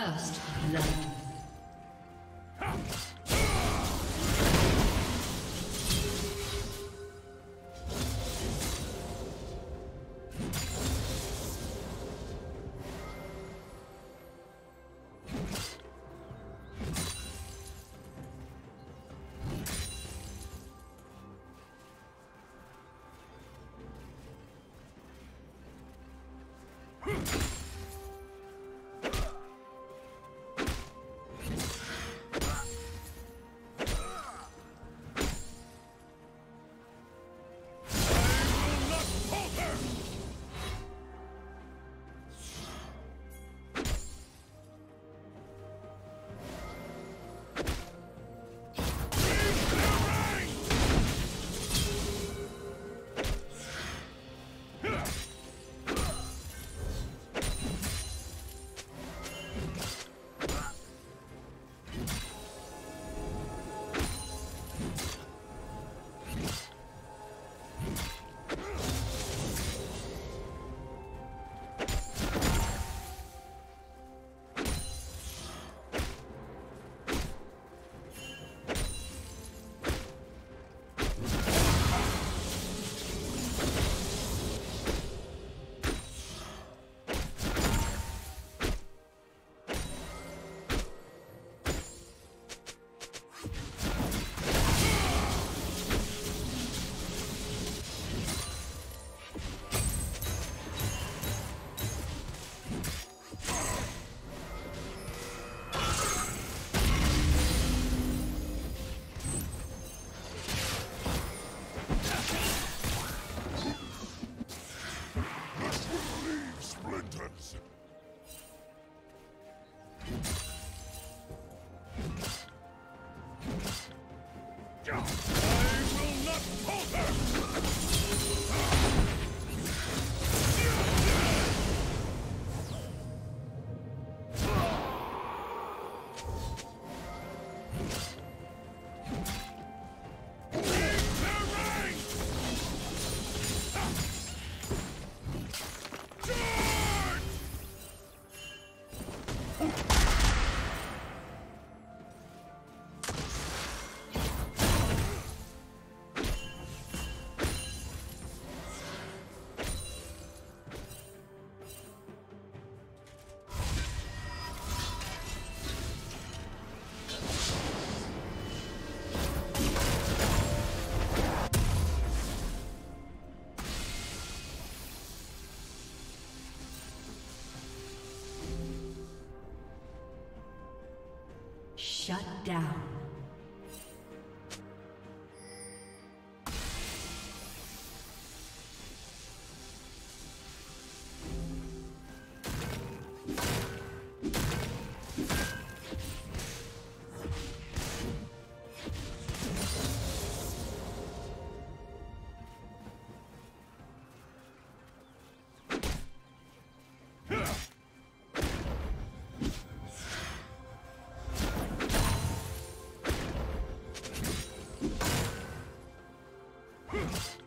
First blood. Shut down. Hmm.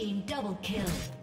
Team double kill.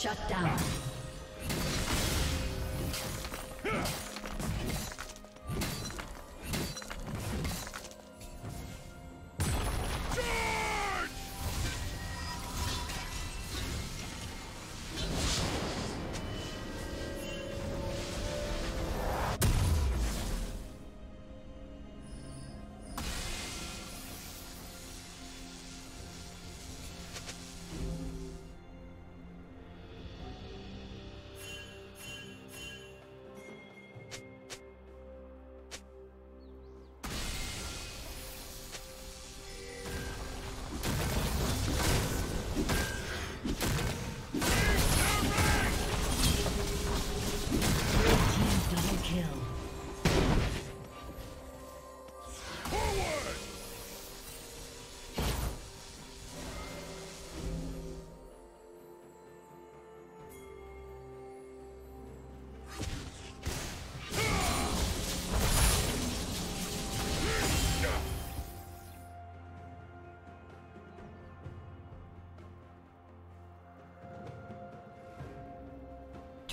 Shut down.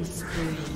Killing spree.